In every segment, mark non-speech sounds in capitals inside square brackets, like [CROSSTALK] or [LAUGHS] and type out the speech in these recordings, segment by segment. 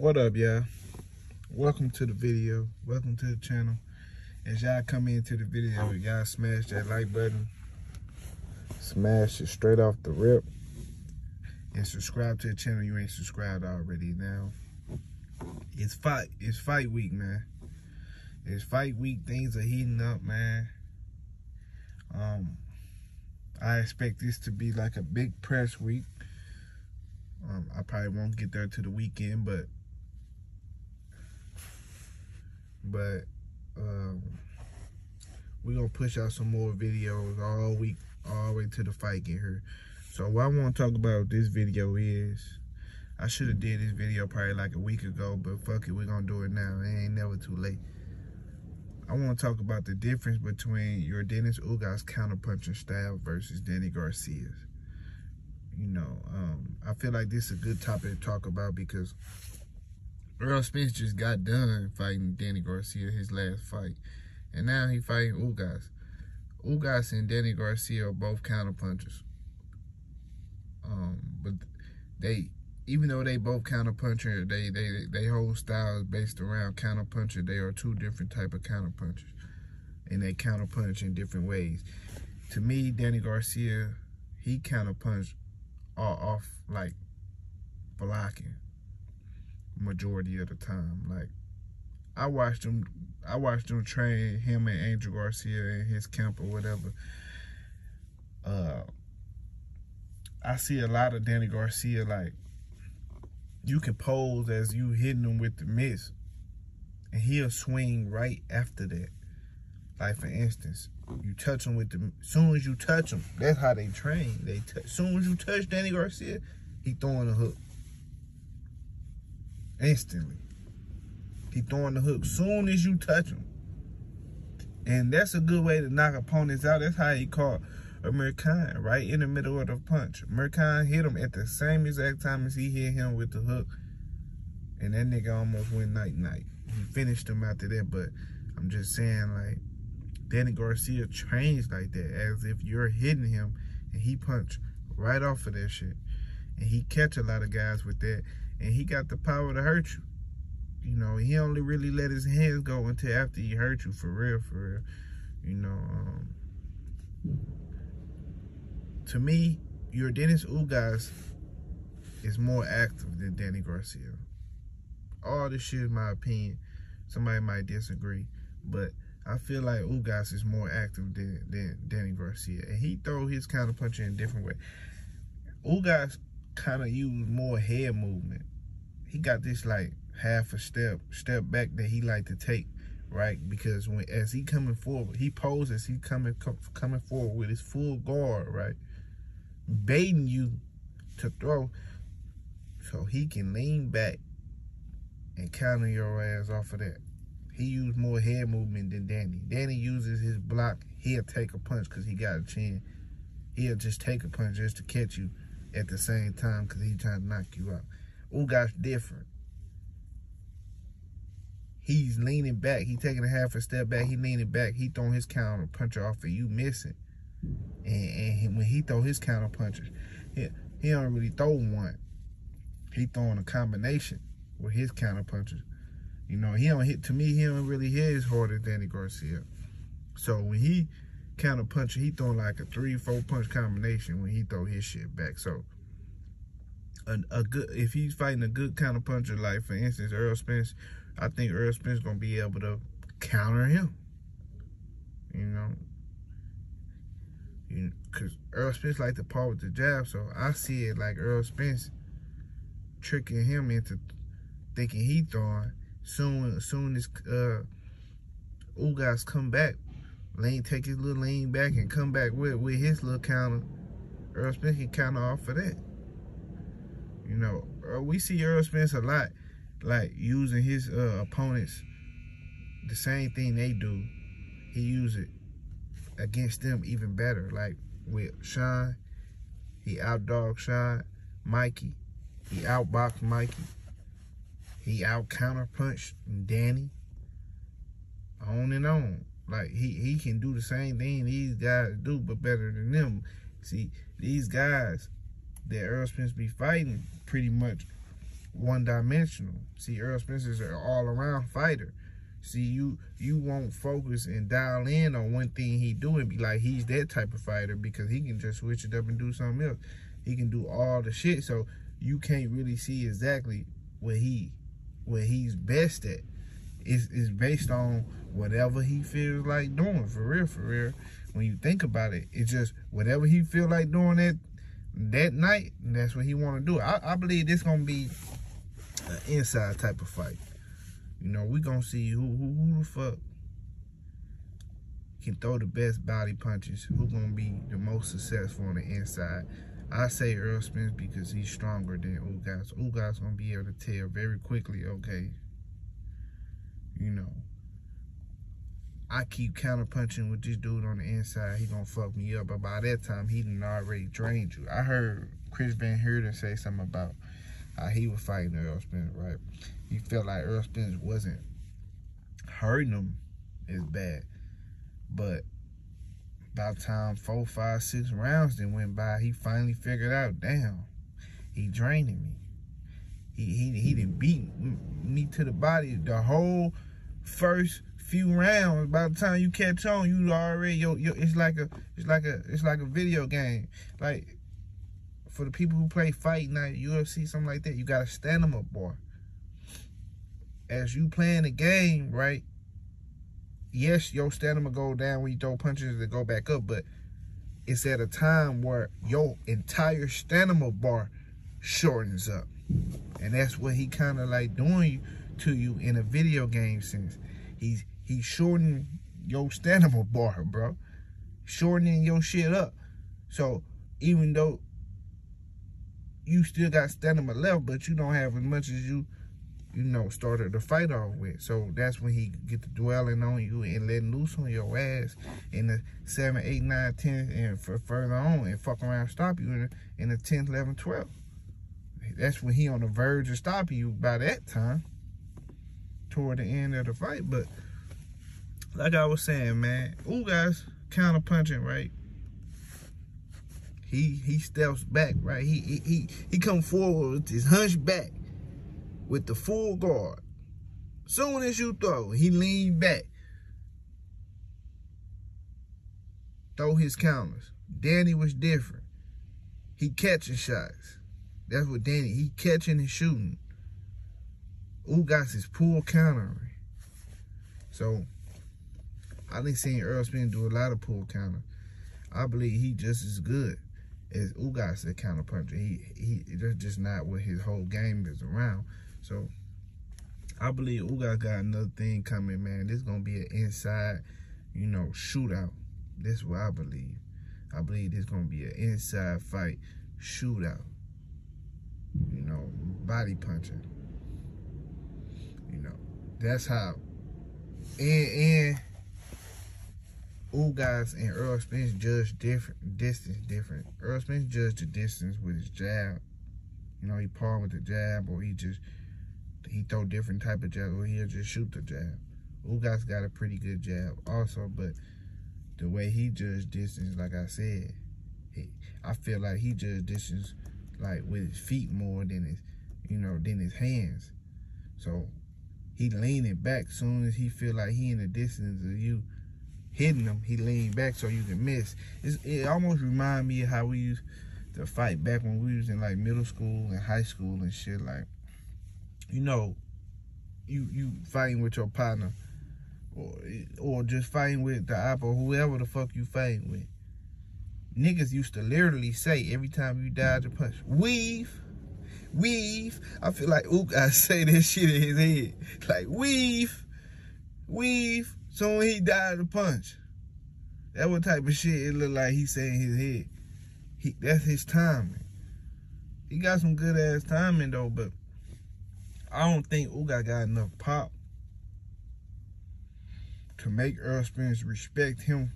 What up, y'all? Welcome to the video. Welcome to the channel. As y'all come into the video, y'all smash that like button. Smash it straight off the rip. And subscribe to the channel you ain't subscribed already now. It's fight. It's fight week, man. It's fight week. Things are heating up, man. Um, I expect this to be like a big press week. Um, I probably won't get there to the weekend, but but um, we're gonna push out some more videos all week, all the way to the fight get here. So what I want to talk about this video is, I should have did this video probably like a week ago, but fuck it, we're gonna do it now. It ain't never too late. I want to talk about the difference between Yordenis Ugas counterpunching style versus Danny Garcia's. You know, um, I feel like this is a good topic to talk about because Errol Spence just got done fighting Danny Garcia his last fight. And now he fighting Ugas. Ugas and Danny Garcia are both counterpunchers. Um, but they even though they both counterpuncher, they they they whole style is based around counter counterpuncher. They are two different type of counterpunchers, and they counterpunch in different ways. To me, Danny Garcia, he counterpunch all off like blocking majority of the time. Like I watched him, I watched him train him and Angel Garcia in his camp or whatever. Uh, I see a lot of Danny Garcia like you can pose as you hitting him with the miss, and he'll swing right after that. Like for instance, you touch him with the soon as you touch him, that's how they train. They soon as you touch Danny Garcia, he throwing a hook instantly. He throwing the hook soon as you touch him. And that's a good way to knock opponents out. That's how he caught Amir Khan, right in the middle of the punch. Amir Khan hit him at the same exact time as he hit him with the hook. And that nigga almost went night-night. He finished him after that, but I'm just saying, like, Danny Garcia trains like that, as if you're hitting him, and he punch right off of that shit. And he catch a lot of guys with that, and he got the power to hurt you. You know, he only really let his hands go until after he hurt you, for real, for real. You know, um, to me, Yordenis Ugas is more active than Danny Garcia. All this shit is my opinion. Somebody might disagree, but I feel like Ugas is more active than, than Danny Garcia. And he throw his counterpunch in a different way. Ugas kind of use more head movement. He got this like half a step, step back that he like to take, right? Because when as he coming forward, he poses, he coming coming forward with his full guard, right? baiting you to throw so he can lean back and counter your ass off of that. He used more head movement than Danny. Danny uses his block. He'll take a punch because he got a chin. He'll just take a punch just to catch you at the same time because he's trying to knock you out. Ugas different. He's leaning back. He taking a half a step back. He leaning back. He throwing his counter punch off of you missing. And, and he, when he throw his counter punches, he, he don't really throw one. He throwing a combination with his counter punches. You know, he don't hit, to me, he don't really hit as hard as Danny Garcia. So when he counter punch, he throwing like a three, four punch combination when he throw his shit back. So a, a good, if he's fighting a good counter puncher, like for instance, Earl Spence, I think Earl Spence gonna be able to counter him. You know, because Earl Spence like to paw with the jab, so I see it like Earl Spence tricking him into thinking he throwing. Soon, as soon as uh, Ugas come back, Lane take his little lean back and come back with with his little counter. Errol Spence can counter off of that. You know, uh, we see Earl Spence a lot, like using his uh, opponents the same thing they do. He use it against them even better. Like with Shawn, he outdog Shawn. Mikey, he outboxed Mikey. He out counterpunched Danny. On and on. Like he he can do the same thing these guys do, but better than them. See, these guys that Errol Spence be fighting pretty much one dimensional. See, Errol Spencer's an all around fighter. See, you you won't focus and dial in on one thing he do and be like he's that type of fighter because he can just switch it up and do something else. He can do all the shit, so you can't really see exactly what he what he's best at. It's, it's based on whatever he feels like doing, for real, for real. When you think about it, it's just whatever he feel like doing that that night, that's what he want to do. I, I believe this gonna be an inside type of fight. You know, we gonna see who who, who the fuck can throw the best body punches. Who gonna be the most successful on the inside? I say Earl Spence because he's stronger than Ugas. Ugas gonna be able to tell very quickly, okay, you know, I keep counterpunching with this dude on the inside, he gonna fuck me up. But by that time, he done already drained you. I heard Chris Van Heerden say something about how he was fighting Errol Spence, right? He felt like Earl Spence wasn't hurting him as bad. But by the time four, five, six rounds then went by, he finally figured out, damn, he draining me. He he he didn't beat me to the body the whole first few rounds. By the time you catch on, you already yo, yo it's like a it's like a it's like a video game. Like for the people who play fight night, UFC, something like that, you gotta stand them up, boy. As you playing the game, right? Yes, your stamina go down when you throw punches to go back up, but it's at a time where your entire stamina bar shortens up. And that's what he kind of like doing to you in a video game sense. He's he's shortening your stamina bar, bro. Shortening your shit up. So even though you still got stamina left, but you don't have as much as you, you know, started the fight off with. So that's when he get to dwelling on you and letting loose on your ass in the 7, 8, 9, 10, and for further on and fuck around stop you in the, in the 10th, 11th, 12th. That's when he on the verge of stopping you by that time toward the end of the fight. But like I was saying, man, Ugas counter punching, right? He he steps back, right? He he he, he come forward with his hunchback with the full guard. Soon as you throw, he lean back. Throw his counters. Danny was different. He catching shots. That's what Danny, he catching and shooting. Ugas is pull countering. So, I didn't see Errol Spence do a lot of pull counter. I believe he just as good as Ugas the counter puncher. He he that's just not what his whole game is around. So I believe Ugas got another thing coming, man. This gonna be an inside, you know, shootout. That's what I believe. I believe this gonna be an inside fight shootout. You know, body punching. You know, that's how. And and Ugas and Errol Spence judge different distance different. Earl Spence judged the distance with his jab. You know, he palm with the jab or he just he throw different type of jab or he'll just shoot the jab. Ugas got a pretty good jab also, but the way he judged distance, like I said, I feel like he judged distance like with his feet more than his, you know, than his hands. So he leaning back soon as he feel like he in the distance of you hitting him, he leaned back so you can miss. It's, it almost remind me of how we used to fight back when we was in like middle school and high school and shit. Like, you know, you you fighting with your partner, or or just fighting with the apple, whoever the fuck you fighting with. Niggas used to literally say every time you dodge a punch, weave, weave. I feel like Ook [LAUGHS] I say that shit in his head. Like weave, weave. So when he died a punch, that what type of shit it look like he said in his head. He that's his timing. He got some good ass timing though, but I don't think Uga got enough pop to make Earl Spence respect him.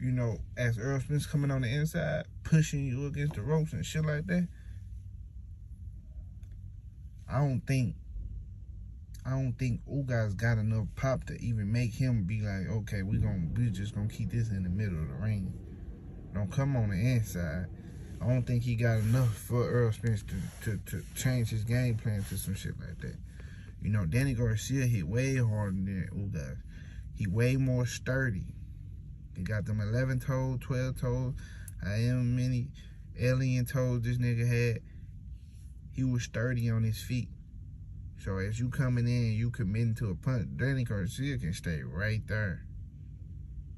You know, as Earl Spence coming on the inside, pushing you against the ropes and shit like that. I don't think I don't think Uga's got enough pop to even make him be like, okay, we gonna we just gonna keep this in the middle of the ring. Don't come on the inside. I don't think he got enough for Earl Spence to, to, to change his game plan to some shit like that. You know, Danny Garcia hit way harder than Ugas. He way more sturdy. He got them 11 toes, 12 toes, however many alien toes this nigga had. He was sturdy on his feet. So as you coming in, you committing to a punch, Danny Garcia can stay right there.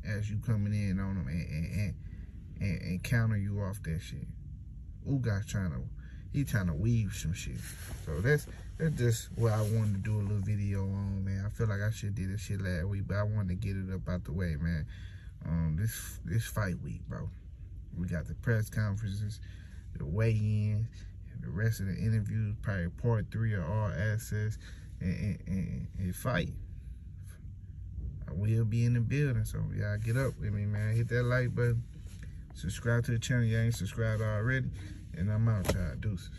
As you coming in on him and, and, and, and counter you off that shit. Ugas trying to, he trying to weave some shit. So that's that's just what I wanted to do a little video on, man. I feel like I should did this shit last week, but I wanted to get it up out the way, man. Um, this this fight week, bro. We got the press conferences, the weigh-ins, the rest of the interviews, probably part three of all access, and, and, and, fight. I will be in the building, so y'all get up with me, man. Hit that like button. Subscribe to the channel. Y'all ain't subscribed already. And I'm out, y'all. Deuces.